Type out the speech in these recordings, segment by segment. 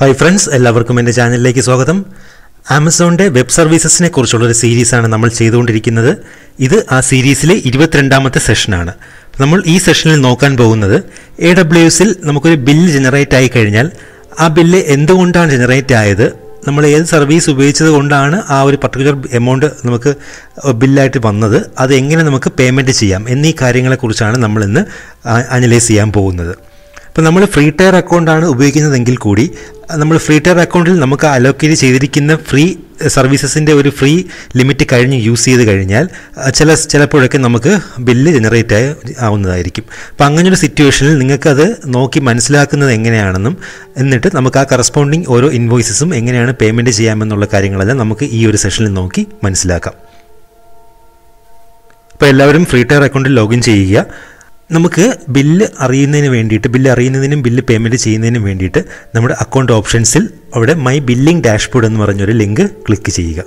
Hi friends എല്ലാവർക്കും എന്റെ ചാനലിലേക്ക് സ്വാഗതം. ആമസോണിന്റെ വെബ് സർവീസസിനെ കുറിച്ചുള്ളൊരു സീരീസാണ് നമ്മൾ ചെയ്തുകൊണ്ടിരിക്കുന്നത്. ഇത് ആ സീരീസിലെ ഇരുപത്തിരണ്ടാമത്തെ സെഷനാണ്. നമ്മൾ ഈ സെഷനിൽ നോക്കാൻ പോകുന്നത് എ ഡബ്ല്യു എസിൽ നമുക്കൊരു ബില്ല് ജനറേറ്റ് ആയി കഴിഞ്ഞാൽ ആ ബില്ല് എന്തുകൊണ്ടാണ് ജനറേറ്റ് ആയത് നമ്മൾ ഏത് സർവീസ് ഉപയോഗിച്ചത് കൊണ്ടാണ് ആ ഒരു പർട്ടിക്കുലർ എമൗണ്ട് നമുക്ക് ബില്ലായിട്ട് വന്നത് അത് എങ്ങനെ നമുക്ക് പേയ്മെന്റ് ചെയ്യാം എന്നീ കാര്യങ്ങളെക്കുറിച്ചാണ് നമ്മൾ ഇന്ന് അനലൈസ് ചെയ്യാൻ പോകുന്നത്. അപ്പോൾ നമ്മൾ ഫ്രീ ടയർ അക്കൗണ്ടാണ് ഉപയോഗിക്കുന്നതെങ്കിൽ കൂടി നമ്മൾ ഫ്രീ ടയർ അക്കൗണ്ടിൽ നമുക്ക് അലോക്കേറ്റ് ചെയ്തിരിക്കുന്ന ഫ്രീ സർവീസസിന്റെ ഒരു ഫ്രീ ലിമിറ്റ് കഴിഞ്ഞ് യൂസ് ചെയ്ത് കഴിഞ്ഞാൽ ചില ചിലപ്പോഴൊക്കെ നമുക്ക് ബില്ല് ജനറേറ്റ് ആയി ആവുന്നതായിരിക്കും. അപ്പോൾ അങ്ങനൊരു സിറ്റുവേഷനിൽ നിങ്ങൾക്കത് നോക്കി മനസ്സിലാക്കുന്നത് എങ്ങനെയാണെന്നും എന്നിട്ട് നമുക്ക് ആ കറസ്പോണ്ടിങ് ഓരോ ഇൻവോയ്സസും എങ്ങനെയാണ് പേയ്മെന്റ് ചെയ്യാമെന്നുള്ള കാര്യങ്ങളെല്ലാം നമുക്ക് ഈ ഒരു സെഷനിൽ നോക്കി മനസ്സിലാക്കാം. അപ്പോൾ എല്ലാവരും ഫ്രീ ടയർ അക്കൗണ്ടിൽ ലോഗിൻ ചെയ്യുക. നമുക്ക് ബില്ല് അറിയുന്നതിന് വേണ്ടിയിട്ട് ബില്ല് അറിയുന്നതിനും ബില്ല് പേയ്മെന്റ് ചെയ്യുന്നതിനും വേണ്ടിയിട്ട് നമ്മുടെ അക്കൗണ്ട് ഓപ്ഷൻസിൽ അവിടെ മൈ ബില്ലിംഗ് ഡാഷ്ബോർഡ് എന്ന് പറഞ്ഞൊരു ലിങ്ക് ക്ലിക്ക് ചെയ്യുക.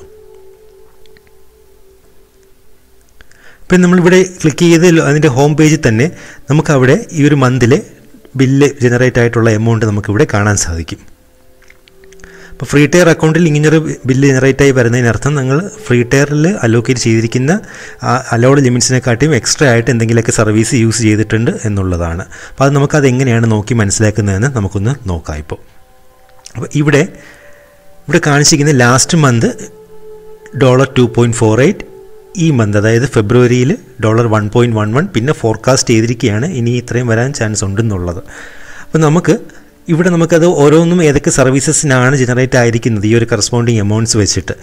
ഇപ്പം നമ്മളിവിടെ ക്ലിക്ക് ചെയ്ത് അതിന്റെ ഹോം പേജിൽ തന്നെ നമുക്കവിടെ ഈ ഒരു മന്തിലെ ബില്ല് ജനറേറ്റ് ആയിട്ടുള്ള എമൗണ്ട് നമുക്കിവിടെ കാണാൻ സാധിക്കും. അപ്പോൾ ഫ്രീ ടയർ അക്കൗണ്ടിൽ ഇങ്ങനൊരു ബില്ല് ജനറേറ്റ് ആയി വരുന്നതിനർത്ഥം നിങ്ങൾ ഫ്രീ ടയറിൽ അലോക്കേറ്റ് ചെയ്തിരിക്കുന്ന അലോഡ് ലിമിറ്റ്സിനെക്കാട്ടിയും എക്സ്ട്രാ ആയിട്ട് എന്തെങ്കിലുമൊക്കെ സർവീസ് യൂസ് ചെയ്തിട്ടുണ്ട് എന്നുള്ളതാണ്. അപ്പോൾ അത് നമുക്കത് എങ്ങനെയാണ് നോക്കി മനസ്സിലാക്കുന്നതെന്ന് നമുക്കൊന്ന് നോക്കാം ഇപ്പോൾ. അപ്പോൾ ഇവിടെ ഇവിടെ കാണിച്ചിരിക്കുന്ന last month dollar two point four eight ഈ മന്ത് അതായത് ഫെബ്രുവരിയിൽ dollar one point one one പിന്നെ ഫോർകാസ്റ്റ് ചെയ്തിരിക്കുകയാണ്. ഇനി ഇത്രയും വരാൻ ചാൻസ് ഉണ്ടെന്നുള്ളത്. അപ്പോൾ നമുക്ക് ഇവിടെ നമുക്കത് ഓരോന്നും ഏതൊക്കെ സർവീസസിനാണ് ജനറേറ്റ് ആയിരിക്കുന്നത്? ഈ ഒരു കറസ്പോണ്ടിങ് എമൗണ്ട്സ് വെച്ചിട്ട്.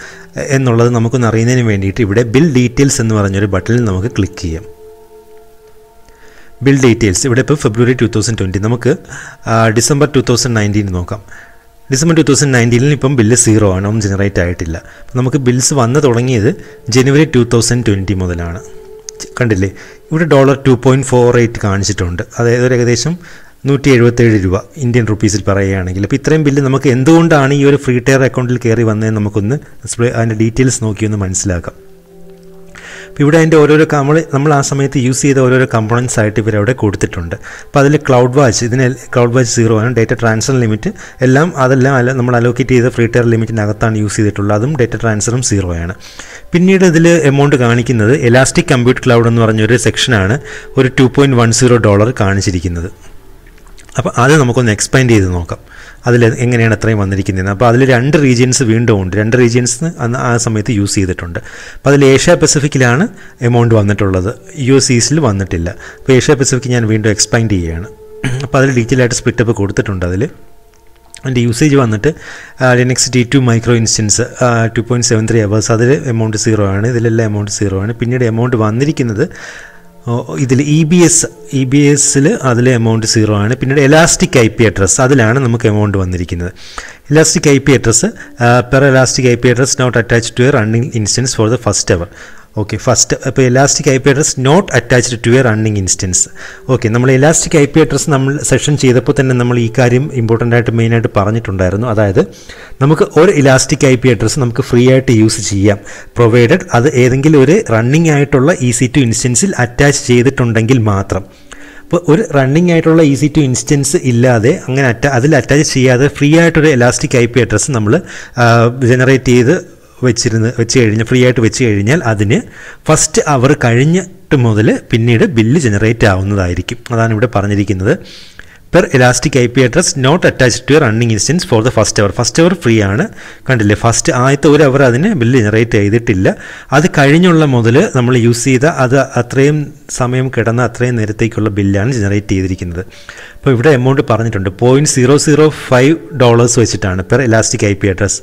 എന്നുള്ളത് നമുക്കൊന്ന് അറിയുന്നതിന് വേണ്ടിയിട്ട് ഇവിടെ ബിൽ ഡീറ്റെയിൽസ് എന്ന് പറഞ്ഞൊരു ബട്ടണിൽ നമുക്ക് ക്ലിക്ക് ചെയ്യാം. ബിൽ ഡീറ്റെയിൽസ് ഇവിടെ ഇപ്പോൾ ഫെബ്രുവരി ടു തൗസൻഡ് ട്വന്റി നമുക്ക് ഡിസംബർ ടു തൗസൻഡ് നയന്റീൻ നോക്കാം. ഡിസംബർ ടു തൗസൻഡ് നയന്റീനിൽ ഇപ്പം ബില്ല് സീറോ ആണ്. ഒന്നും ജനറേറ്റ് ആയിട്ടില്ല. നമുക്ക് ബിൽസ് വന്ന് തുടങ്ങിയത് ജനുവരി ടു തൗസൻഡ് ട്വന്റി മുതലാണ്. കണ്ടില്ലേ? ഇവിടെ dollar two point four eight കാണിച്ചിട്ടുണ്ട്. അതായത് ഒരു ഏകദേശം നൂറ്റി എഴുപത്തേഴ് രൂപ ഇന്ത്യൻ റുപ്പീസിൽ പറയുകയാണെങ്കിൽ. അപ്പോൾ ഇത്രയും ബില്ല് നമുക്ക് എന്തുകൊണ്ടാണ് ഈ ഒരു ഫ്രീ ടയർ അക്കൗണ്ടിൽ കയറി വന്നതെന്ന് നമുക്കൊന്ന് അതിന്റെ ഡീറ്റെയിൽസ് നോക്കിയൊന്ന് മനസ്സിലാക്കാം. അപ്പോൾ ഇവിടെ അതിന്റെ ഓരോരോ നമ്മൾ നമ്മൾ ആ സമയത്ത് യൂസ് ചെയ്ത ഓരോരോ കമ്പോണൻസ് ആയിട്ട് ഇവരവിടെ കൊടുത്തിട്ടുണ്ട്. അപ്പോൾ അതിൽ ക്ലൗഡ് വാച്ച് ഇതിന് ക്ലൗഡ് വാച്ച് സീറോ ആണ് ഡേറ്റ ട്രാൻസ്ഫർ ലിമിറ്റ് എല്ലാം അതെല്ലാം അല്ല നമ്മൾ അലോക്കേറ്റ് ചെയ്ത ഫ്രീ ടയർ ലിമിറ്റിനകത്താണ് യൂസ് ചെയ്തിട്ടുള്ളത്. അതും ഡേറ്റ ട്രാൻസ്ഫറും സീറോ ആണ്. പിന്നീട് ഇതിൽ എമൗണ്ട് കാണിക്കുന്നത് എലാസ്റ്റിക് കമ്പ്യൂട്ട് ക്ലൗഡ് എന്ന് പറഞ്ഞൊരു സെക്ഷനാണ് ഒരു two point one zero dollar കാണിച്ചിരിക്കുന്നത്. അപ്പോൾ അത് നമുക്കൊന്ന് എക്സ്പെൻഡ് ചെയ്ത് നോക്കാം. അതിൽ എങ്ങനെയാണ് അത്രയും വന്നിരിക്കുന്നത് അപ്പോൾ അതിൽ രണ്ട് റീജിയൻസ് വീണ്ടും ഉണ്ട്. രണ്ട് റീജിയൻസ് അന്ന് ആ സമയത്ത് യൂസ് ചെയ്തിട്ടുണ്ട്. അപ്പോൾ അതിൽ ഏഷ്യ പസഫിക്കിലാണ് എമൗണ്ട് വന്നിട്ടുള്ളത്. യു എസ് ഈസിൽ വന്നിട്ടില്ല. അപ്പോൾ ഏഷ്യ പസഫിക് ഞാൻ വീണ്ടും എക്സ്പെൻഡ് ചെയ്യുകയാണ് അപ്പോൾ അതിൽ ഡീറ്റെയിൽ ആയിട്ട് സ്പ്ലിറ്റപ്പ് കൊടുത്തിട്ടുണ്ട് അതിൽ അതിന്റെ യൂസേജ് വന്നിട്ട് Linux D two micro instance two point seven three hours അതിൽ എമൗണ്ട് സീറോ ആണ്. ഇതിലെല്ലാം എമൗണ്ട് സീറോ ആണ്. പിന്നീട് എമൗണ്ട് വന്നിരിക്കുന്നത് ഇതിൽ E B S E B എസിൽ അതിൽ എമൗണ്ട് സീറോ ആണ്. പിന്നീട് എലാസ്റ്റിക് ഐ പി അഡ്രസ്സ് അതിലാണ് നമുക്ക് എമൗണ്ട് വന്നിരിക്കുന്നത്. Elastic I P address per elastic I P address not attach to a running instance for the first hour okay first അപ്പോൾ elastic I P address not attached to a running instance okay നമ്മൾ elastic I P address നമ്മൾ session ചെയ്തപ്പോൾ തന്നെ നമ്മൾ ഈ കാര്യം important ആയിട്ട് മെയിനായിട്ട് പറഞ്ഞിട്ടുണ്ടായിരുന്നു. അതായത് നമുക്ക് ഒരു ഇലാസ്റ്റിക് ഐ പി അഡ്രസ് നമുക്ക് ഫ്രീ ആയിട്ട് യൂസ് ചെയ്യാം. പ്രൊവൈഡഡ് അത് ഏതെങ്കിലും ഒരു റണ്ണിങ് ആയിട്ടുള്ള ഇ സി ടു ഇൻസ്റ്റൻസിൽ അറ്റാച്ച് ചെയ്തിട്ടുണ്ടെങ്കിൽ മാത്രം. അപ്പോൾ ഒരു റണ്ണിങ് ആയിട്ടുള്ള ഈസി ടു ഇൻസ്റ്റൻസ് ഇല്ലാതെ അങ്ങനെ അറ്റാ അതിൽ അറ്റാച്ച് ചെയ്യാതെ ഫ്രീ ആയിട്ടൊരു എലാസ്റ്റിക് ഐ പി അഡ്രസ്സ് നമ്മൾ ജനറേറ്റ് ചെയ്ത് വെച്ചിരുന്ന് വെച്ച് കഴിഞ്ഞ് ഫ്രീ ആയിട്ട് വെച്ച് കഴിഞ്ഞാൽ അതിന് ഫസ്റ്റ് അവർ കഴിഞ്ഞിട്ട് മുതൽ പിന്നീട് ബില്ല് ജനറേറ്റ് ആവുന്നതായിരിക്കും. അതാണ് ഇവിടെ പറഞ്ഞിരിക്കുന്നത്. Per elastic I P address not attach to running instance for the first hour first hour free ആണ്. കണ്ടില്ലേ? ഫസ്റ്റ് ആദ്യത്തെ ഒരു അവർ അതിന് ബില്ല് ജനറേറ്റ് ചെയ്തിട്ടില്ല. അത് കഴിഞ്ഞുള്ള മുതൽ നമ്മൾ യൂസ് ചെയ്ത അത് അത്രയും സമയം കിടന്ന അത്രയും നേരത്തേക്കുള്ള ബില്ലാണ് ജനറേറ്റ് ചെയ്തിരിക്കുന്നത്. അപ്പോൾ ഇവിടെ എമൗണ്ട് പറഞ്ഞിട്ടുണ്ട്. Point zero zero five dollars വെച്ചിട്ടാണ് per elastic I P address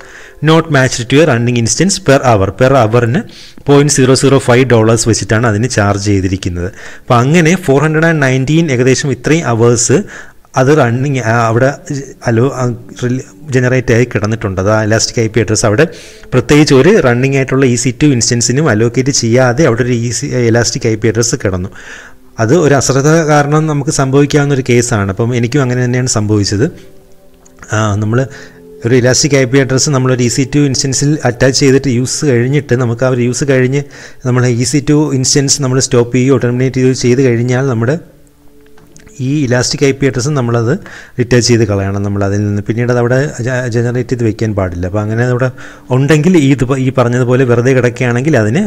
not match to your running instance per hour per അവറിന് point zero zero five dollars വെച്ചിട്ടാണ് അതിന് ചാർജ് ചെയ്തിരിക്കുന്നത്. അപ്പോൾ അങ്ങനെ ഫോർ ഹൺഡ്രഡ് ആൻഡ് നയന്റീൻ ഏകദേശം ഇത്രയും അവേഴ്സ് അത് റണ്ണിങ് അവിടെ അലോ ജനറേറ്റ് ആയി കിടന്നിട്ടുണ്ട്. അത് ഇലാസ്റ്റിക് ഐ പി അഡ്രസ് അവിടെ പ്രത്യേകിച്ച് ഒരു റണ്ണിങ് ആയിട്ടുള്ള ഇ സി ടു ഇൻസ്റ്റൻസിനും അലോക്കേറ്റ് ചെയ്യാതെ അവിടെ ഒരു E C elastic I P address കിടന്നു. അത് ഒരു അശ്രദ്ധ കാരണം നമുക്ക് സംഭവിക്കാവുന്ന ഒരു കേസാണ്. അപ്പം എനിക്കും അങ്ങനെ തന്നെയാണ് സംഭവിച്ചത്. നമ്മൾ ഒരു ഇലാസ്റ്റിക് ഐ പി അഡ്രസ്സ് നമ്മളൊരു ഇ സി ടു ഇൻസ്റ്റൻസിൽ അറ്റാച്ച് ചെയ്തിട്ട് യൂസ് കഴിഞ്ഞിട്ട് നമുക്ക് ആ ഒരു യൂസ് കഴിഞ്ഞ് നമ്മൾ ഇ സി ടു ഇൻസ്റ്റൻസ് നമ്മൾ സ്റ്റോപ്പ് ചെയ്യുകയോ ടെർമിനേറ്റ് ചെയ്യുകയോ ചെയ്ത് കഴിഞ്ഞാൽ നമ്മുടെ ഈ ഇലാസ്റ്റിക് ഐ പി അഡ്രസ്സും നമ്മളത് റിട്ടേൺ ചെയ്ത് കളയണം നമ്മൾ അതിൽ നിന്ന്. പിന്നീട് അത് അവിടെ ജനറേറ്റ് ചെയ്ത് വെക്കാൻ പാടില്ല. അപ്പോൾ അങ്ങനെ അവിടെ ഉണ്ടെങ്കിൽ ഈ ഇത് ഈ പറഞ്ഞതുപോലെ വെറുതെ കിടക്കുകയാണെങ്കിൽ അതിന്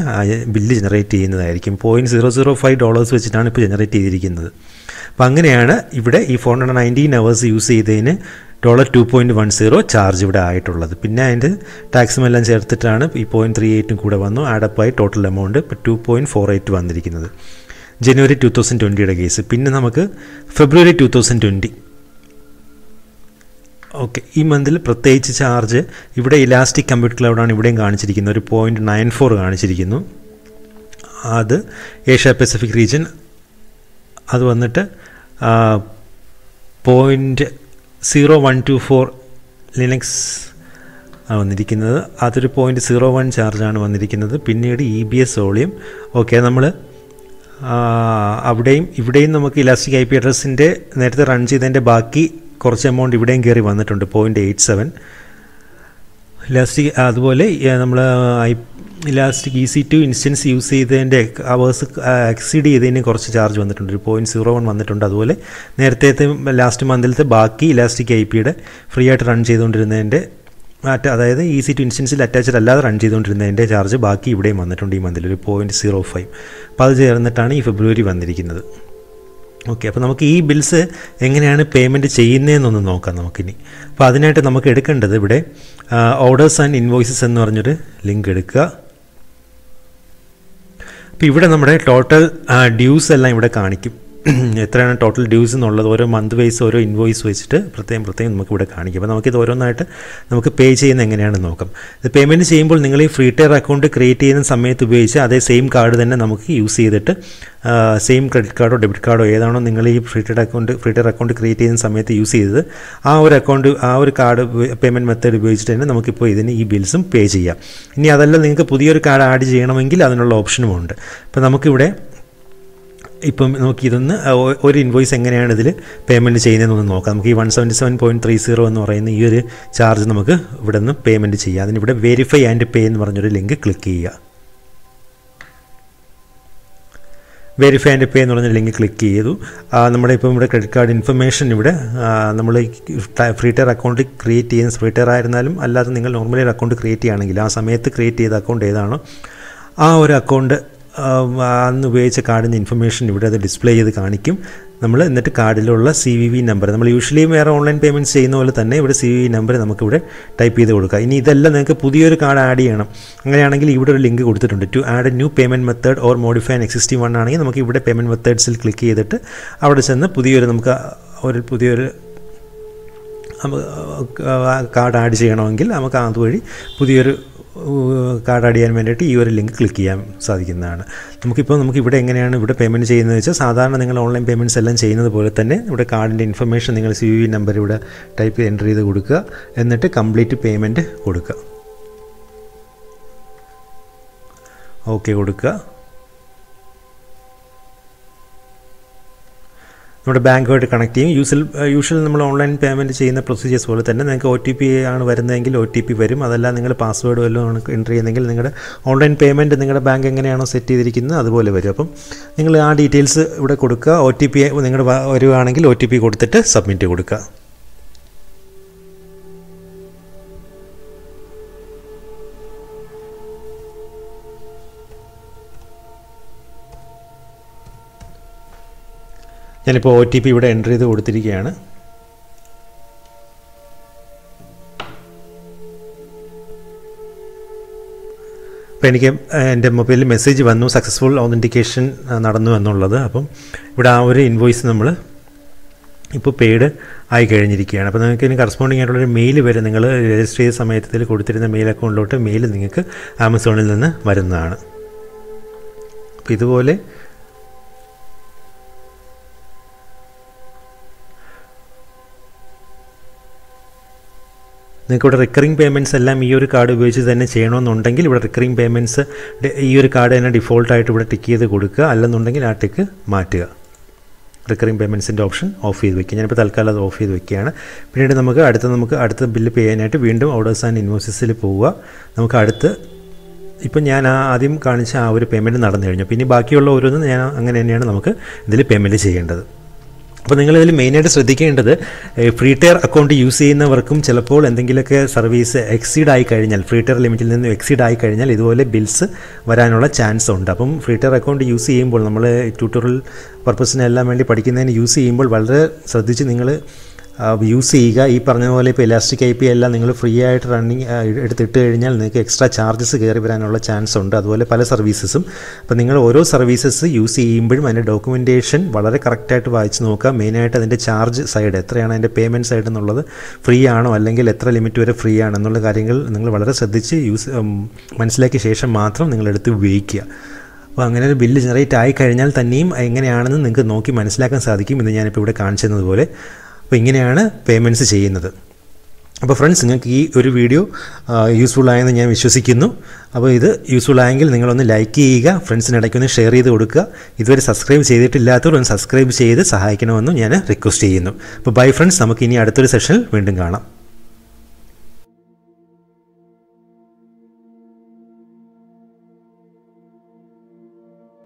ബില്ല് ജനറേറ്റ് ചെയ്യുന്നതായിരിക്കും. Point zero zero five dollars വെച്ചിട്ടാണ് ഇപ്പോൾ ജനറേറ്റ് ചെയ്തിരിക്കുന്നത്. അപ്പോൾ അങ്ങനെയാണ് ഇവിടെ ഈ four hundred nineteen hours use ചെയ്തതിന് dollar two point one zero charge ഇവിടെ ആയിട്ടുള്ളത്. പിന്നെ അതിന്റെ ടാക്സും എല്ലാം ചേർത്തിട്ടാണ് ഈ പോയിന്റ് ത്രീ എയ്റ്റും കൂടെ വന്നു. ആഡപ്പായി ടോട്ടൽ എമൗണ്ട് ഇപ്പോൾ ടു പോയിന്റ് ഫോർ എയ്റ്റ് വന്നിരിക്കുന്നത്. ജനുവരി ടു തൗസൻഡ് ട്വന്റിയുടെ കേസ്. പിന്നെ നമുക്ക് ഫെബ്രുവരി ടു തൗസൻഡ് ട്വന്റി ഓക്കെ ഈ മന്തിൽ പ്രത്യേകിച്ച് ചാർജ് ഇവിടെ ഇലാസ്റ്റിക് കമ്പ്യൂട്ടർ ക്ലൗഡാണ് ഇവിടെയും കാണിച്ചിരിക്കുന്നത്. ഒരു പോയിന്റ് നയൻ ഫോർ കാണിച്ചിരിക്കുന്നു. അത് ഏഷ്യ പസഫിക് റീജിയൻ അത് വന്നിട്ട് point zero one two four Linux വന്നിരിക്കുന്നത്. അതൊരു പോയിന്റ് സീറോ വൺ ചാർജാണ് വന്നിരിക്കുന്നത്. പിന്നീട് E B S volume. Okay നമ്മൾ അവിടെയും ഇവിടെയും നമുക്ക് ഇലാസ്റ്റിക് ഐ പി അഡ്രസ്സിന്റെ നേരത്തെ റൺ ചെയ്തതിന്റെ ബാക്കി കുറച്ച് എമൗണ്ട് ഇവിടെയും കയറി വന്നിട്ടുണ്ട് പോയിന്റ് എയ്റ്റ് സെവൻ ഇലാസ്റ്റിക് അതുപോലെ നമ്മൾ I elastic E C two instance use ചെയ്തതിന്റെ അവേഴ്സ് എക്സീഡ് ചെയ്തതിന് കുറച്ച് ചാർജ് വന്നിട്ടുണ്ട്. ഒരു പോയിന്റ് സീറോ വൺ വന്നിട്ടുണ്ട്. അതുപോലെ നേരത്തെ ലാസ്റ്റ് മന്തിലത്തെ ബാക്കി ഇലാസ്റ്റിക് ഐ പിയുടെ ഫ്രീ ആയിട്ട് റൺ ചെയ്തുകൊണ്ടിരുന്നതിന്റെ അറ്റ അതായത് ഇ സി ടു ഇൻസ്റ്റൻസിൽ അറ്റാച്ച്ഡ് അല്ലാതെ റൺ ചെയ്തുകൊണ്ടിരുന്നതിന്റെ ചാർജ് ബാക്കി ഇവിടെയും വന്നിട്ടുണ്ട് ഈ മന്തിൽ ഒരു പോയിന്റ് സീറോ ഫൈവ് അപ്പോൾ അത് ചേർന്നിട്ടാണ് ഈ ഫെബ്രുവരി വന്നിരിക്കുന്നത്. ഓക്കെ അപ്പോൾ നമുക്ക് ഈ ബിൽസ് എങ്ങനെയാണ് പേയ്മെന്റ് ചെയ്യുന്നതെന്നൊന്ന് നോക്കാം നമുക്കിനി. അപ്പോൾ അതിനായിട്ട് നമുക്ക് എടുക്കേണ്ടത് ഇവിടെ ഓർഡേഴ്സ് ആൻഡ് ഇൻവോയ്സസ് എന്ന് പറഞ്ഞൊരു ലിങ്ക് എടുക്കുക. അപ്പോൾ ഇവിടെ നമ്മുടെ ടോട്ടൽ ഡ്യൂസ് എല്ലാം ഇവിടെ കാണിക്കും. എത്രയാണ് ടോട്ടൽ ഡ്യൂസ് എന്നുള്ളത് ഓരോ മന്ത് വൈസ് ഓരോ ഇൻവോയ്സ് വെച്ചിട്ട് പ്രത്യേകം പ്രത്യേകം നമുക്ക് ഇവിടെ കാണിക്കും. അപ്പോൾ നമുക്കിത് ഓരോന്നായിട്ട് നമുക്ക് പേ ചെയ്യുന്ന എങ്ങനെയാണെന്ന് നോക്കാം. ഇത് പേയ്മെന്റ് ചെയ്യുമ്പോൾ നിങ്ങൾ ഈ ഫ്രീ ടയർ അക്കൗണ്ട് ക്രിയേറ്റ് ചെയ്യുന്ന സമയത്ത് ഉപയോഗിച്ച് അതേ സെയിം കാർഡ് തന്നെ നമുക്ക് യൂസ് ചെയ്തിട്ട് സെയിം ക്രെഡിറ്റ് കാർഡോ ഡെബിറ്റ് കാർഡോ ഏതാണോ നിങ്ങൾ ഈ free tier account free tier account create ചെയ്യുന്ന സമയത്ത് യൂസ് ചെയ്തത് ആ ഒരു അക്കൗണ്ട് ആ ഒരു കാർഡ് പേയ്മെന്റ് മെത്തേഡ് ഉപയോഗിച്ചിട്ട് തന്നെ നമുക്കിപ്പോൾ ഇതിന് ഈ ബിൽസും പേ ചെയ്യാം. ഇനി അതല്ല നിങ്ങൾക്ക് പുതിയൊരു കാർഡ് ആഡ് ചെയ്യണമെങ്കിൽ അതിനുള്ള ഓപ്ഷനുമുണ്ട് അപ്പോൾ നമുക്കിവിടെ ഇപ്പം നമുക്ക് ഇതൊന്ന് ഒരു ഇൻവോയ്സ് എങ്ങനെയാണ് ഇതിൽ പേയ്മെന്റ് ചെയ്യുന്നതെന്നൊന്ന് നോക്കാം. നമുക്ക് ഈ one seventy seven point three zero എന്ന് പറയുന്ന ഈ ഒരു ചാർജ് നമുക്ക് ഇവിടെ നിന്ന് പേയ്മെന്റ് ചെയ്യാം. അതിനിവിടെ വെരിഫൈ ആൻഡ് പേ എന്ന് പറഞ്ഞൊരു ലിങ്ക് ക്ലിക്ക് ചെയ്യുക. വെരിഫൈ ആൻഡ് പേ എന്ന് പറഞ്ഞ ലിങ്ക് ക്ലിക്ക് ചെയ്തു. നമ്മുടെ ഇപ്പം ഇവിടെ ക്രെഡിറ്റ് കാർഡ് ഇൻഫർമേഷൻ ഇവിടെ നമ്മൾ ഫ്രീ ടയർ അക്കൗണ്ട് ക്രിയേറ്റ് ചെയ്യുന്ന ഫ്രീ ടയർ ആയിരുന്നാലും അല്ലാതെ നിങ്ങൾ നോർമലി ഒരു അക്കൗണ്ട് ക്രിയേറ്റ് ചെയ്യുകയാണെങ്കിൽ ആ സമയത്ത് ക്രിയേറ്റ് ചെയ്ത അക്കൗണ്ട് ഏതാണോ ആ ഒരു അക്കൗണ്ട് അന്ന് ഉപയോഗിച്ച കാർഡിന്റെ ഇൻഫർമേഷൻ ഇവിടെ അത് ഡിസ്പ്ലേ ചെയ്ത് കാണിക്കും. നമ്മൾ എന്നിട്ട് കാർഡിലുള്ള സി വി വി നമ്പർ നമ്മൾ യൂഷ്വലി വേറെ ഓൺലൈൻ പേയ്മെന്റ്സ് ചെയ്യുന്ന പോലെ തന്നെ ഇവിടെ സി വി നമ്പർ നമുക്കിവിടെ ടൈപ്പ് ചെയ്ത് കൊടുക്കുക ഇനി ഇതെല്ലാം നിങ്ങൾക്ക് പുതിയൊരു കാർഡ് ആഡ് ചെയ്യണം. അങ്ങനെയാണെങ്കിൽ ഇവിടെ ഒരു ലിങ്ക് കൊടുത്തിട്ടുണ്ട്. To add a new payment method or modify an existing one ആണെങ്കിൽ നമുക്ക് ഇവിടെ പേയ്മെന്റ് മെത്തേഡ്സിൽ ക്ലിക്ക് ചെയ്തിട്ട് അവിടെ ചെന്ന് പുതിയൊരു നമുക്ക് ഒരു പുതിയൊരു കാർഡ് ആഡ് ചെയ്യണമെങ്കിൽ നമുക്ക് അതുവഴി പുതിയൊരു കാർഡ് ആഡ് ചെയ്യാൻ വേണ്ടിയിട്ട് ഈ ഒരു ലിങ്ക് ക്ലിക്ക് ചെയ്യാൻ സാധിക്കുന്നതാണ്. നമുക്കിപ്പോൾ നമുക്ക് ഇവിടെ എങ്ങനെയാണ് ഇവിടെ പേയ്മെന്റ് ചെയ്യുന്നത് വെച്ചാൽ സാധാരണ നിങ്ങൾ ഓൺലൈൻ പേയ്മെന്റ്സ് എല്ലാം ചെയ്യുന്നത് പോലെ തന്നെ ഇവിടെ കാർഡിന്റെ ഇൻഫർമേഷൻ നിങ്ങൾ സി വി നമ്പർ ഇവിടെ ടൈപ്പ് എന്റർ ചെയ്ത് കൊടുക്കുക. എന്നിട്ട് കംപ്ലീറ്റ് പേയ്മെന്റ് കൊടുക്കുക. ഓക്കെ കൊടുക്കുക. നമ്മുടെ ബാങ്കുമായിട്ട് കണക്ട് ചെയ്യും. യൂസൽ യൂഷ്വൽ നമ്മൾ ഓൺലൈൻ പേയ്മെന്റ് ചെയ്യുന്ന പ്രൊസീജിയേഴ്സ് പോലെ തന്നെ നിങ്ങൾക്ക് ഒ ടി പി ആണ് വരുന്നതെങ്കിൽ ഒ ടി പി വരും. അതല്ല നിങ്ങൾ പാസ്വേഡ് വല്ലതും എന്റർ ചെയ്യുന്നെങ്കിൽ നിങ്ങളുടെ ഓൺലൈൻ പേയ്മെന്റ് നിങ്ങളുടെ ബാങ്ക് എങ്ങനെയാണോ സെറ്റ് ചെയ്തിരിക്കുന്നത് അതുപോലെ വരും. അപ്പം നിങ്ങൾ ആ ഡീറ്റെയിൽസ് ഇവിടെ കൊടുക്കുക. ഒ ടി പി നിങ്ങളുടെ വരുവാണെങ്കിൽ ഒ ടി പി കൊടുത്തിട്ട് സബ്മിറ്റ് കൊടുക്കുക. ഞാനിപ്പോൾ ഒ ടി പി ഇവിടെ എന്റർ ചെയ്ത് കൊടുത്തിരിക്കുകയാണ്. അപ്പോൾ എനിക്ക് എന്റെ മൊബൈലിൽ മെസ്സേജ് വന്നു സക്സസ്ഫുൾ ഓതന്റിക്കേഷൻ നടന്നു എന്നുള്ളത്. അപ്പം ഇവിടെ ആ ഒരു ഇൻവോയ്സ് നമ്മൾ ഇപ്പോൾ പെയ്ഡ് ആയി കഴിഞ്ഞിരിക്കുകയാണ്. അപ്പോൾ നിങ്ങൾക്ക് ഇതിന് കറസ്പോണ്ടിങ് ആയിട്ടുള്ളൊരു മെയിൽ വരെ നിങ്ങൾ രജിസ്റ്റർ ചെയ്ത സമയത്തിൽ കൊടുത്തിരുന്ന മെയിൽ അക്കൗണ്ടിലോട്ട് മെയിൽ നിങ്ങൾക്ക് ആമസോണിൽ നിന്ന് വരുന്നതാണ്. അപ്പോൾ ഇതുപോലെ നിങ്ങൾക്ക് ഇവിടെ റിക്കറിംഗ് പേയ്മെന്റ്സ് എല്ലാം ഈ ഒരു കാർഡ് ഉപയോഗിച്ച് തന്നെ ചെയ്യണമെന്നുണ്ടെങ്കിൽ ഇവിടെ റിക്കറിംഗ് പേയ്മെന്റ്സ് ഈ ഒരു കാർഡ് തന്നെ ഡിഫോൾട്ടായിട്ട് ഇവിടെ ടിക്ക് ചെയ്ത് കൊടുക്കുക. അല്ലെന്നുണ്ടെങ്കിൽ ആ ടിക്ക് മാറ്റുക. റിക്കറിംഗ് പേയ്മെന്റ്സിന്റെ ഓപ്ഷൻ ഓഫ് ചെയ്ത് വെക്കുക. ഞാനിപ്പോൾ തൽക്കാലം അത് ഓഫ് ചെയ്ത് വെക്കുകയാണ്. പിന്നീട് നമുക്ക് അടുത്ത നമുക്ക് അടുത്ത ബില്ല് പേ ചെയ്യാനായിട്ട് വീണ്ടും ഓർഡേഴ്സ് ആൻഡ് ഇൻവോയ്സസിൽ പോവുക. നമുക്ക് അടുത്ത് ഇപ്പം ഞാൻ ആ ആദ്യം കാണിച്ച ആ ഒരു പേയ്മെന്റ് നടന്നു കഴിഞ്ഞു. പിന്നെ ബാക്കിയുള്ള ഓരോന്നും ഞാൻ അങ്ങനെ തന്നെയാണ് നമുക്ക് ഇതിൽ പേയ്മെന്റ് ചെയ്യേണ്ടത്. അപ്പോൾ നിങ്ങൾ ഇതിൽ മെയിനായിട്ട് ശ്രദ്ധിക്കേണ്ടത് ഫ്രീ ടയർ അക്കൗണ്ട് യൂസ് ചെയ്യുന്നവർക്കും ചിലപ്പോൾ എന്തെങ്കിലുമൊക്കെ സർവീസ് എക്സീഡ് ആയി കഴിഞ്ഞാൽ ഫ്രീ ടയർ ലിമിറ്റിൽ നിന്ന് എക്സീഡ് ആയി കഴിഞ്ഞാൽ ഇതുപോലെ ബിൽസ് വരാനുള്ള ചാൻസ് ഉണ്ട്. അപ്പം ഫ്രീ ടയർ അക്കൗണ്ട് യൂസ് ചെയ്യുമ്പോൾ നമ്മൾ ട്യൂട്ടോറിയൽ പർപ്പസിനെല്ലാം വേണ്ടി പഠിക്കുന്നതിന് യൂസ് ചെയ്യുമ്പോൾ വളരെ ശ്രദ്ധിച്ച് നിങ്ങൾ യൂസ് ചെയ്യുക. ഈ പറഞ്ഞ പോലെ ഇപ്പോൾ ഇലാസ്റ്റിക് ഐ പി എല്ലാം നിങ്ങൾ ഫ്രീ ആയിട്ട് റണ്ണിങ് എടുത്തിട്ട് കഴിഞ്ഞാൽ നിങ്ങൾക്ക് എക്സ്ട്രാ ചാർജസ് കയറി വരാനുള്ള ചാൻസ് ഉണ്ട്. അതുപോലെ പല സർവീസസും അപ്പോൾ നിങ്ങൾ ഓരോ സർവീസസ് യൂസ് ചെയ്യുമ്പോഴും അതിന്റെ ഡോക്യുമെന്റേഷൻ വളരെ കറക്റ്റായിട്ട് വായിച്ച് നോക്കുക. മെയിനായിട്ട് അതിന്റെ ചാർജ് സൈഡ് എത്രയാണ് അതിന്റെ പേയ്മെന്റ് സൈഡ് എന്നുള്ളത് ഫ്രീ ആണോ അല്ലെങ്കിൽ എത്ര ലിമിറ്റ് വരെ ഫ്രീ ആണ് എന്നുള്ള കാര്യങ്ങൾ നിങ്ങൾ വളരെ ശ്രദ്ധിച്ച് യൂസ് മനസ്സിലാക്കിയ ശേഷം മാത്രം നിങ്ങൾ എടുത്ത് ഉപയോഗിക്കുക. അപ്പോൾ അങ്ങനെ ഒരു ബില്ല് ജനറേറ്റ് ആയി കഴിഞ്ഞാൽ തന്നെയും എങ്ങനെയാണെന്ന് നിങ്ങൾക്ക് നോക്കി മനസ്സിലാക്കാൻ സാധിക്കും. ഇത് ഞാനിപ്പോൾ ഇവിടെ കാണിച്ചതുപോലെ. അപ്പോൾ ഇങ്ങനെയാണ് പേയ്മെന്റ്സ് ചെയ്യുന്നത്. അപ്പോൾ ഫ്രണ്ട്സ് നിങ്ങൾക്ക് ഈ ഒരു വീഡിയോ യൂസ്ഫുൾ ആയെന്ന് ഞാൻ വിശ്വസിക്കുന്നു. അപ്പോൾ ഇത് യൂസ്ഫുൾ ആയെങ്കിൽ നിങ്ങളൊന്ന് ലൈക്ക് ചെയ്യുക ഫ്രണ്ട്സിന് ഫ്രണ്ട്സിനിടയ്ക്കൊന്ന് ഷെയർ ചെയ്ത് കൊടുക്കുക. ഇതുവരെ സബ്സ്ക്രൈബ് ചെയ്തിട്ടില്ലാത്തവർ ഒന്ന് സബ്സ്ക്രൈബ് ചെയ്ത് സഹായിക്കണമെന്നും ഞാൻ റിക്വസ്റ്റ് ചെയ്യുന്നു. അപ്പോൾ ബൈ ഫ്രണ്ട്സ് നമുക്ക് ഇനി അടുത്തൊരു സെഷനിൽ വീണ്ടും കാണാം.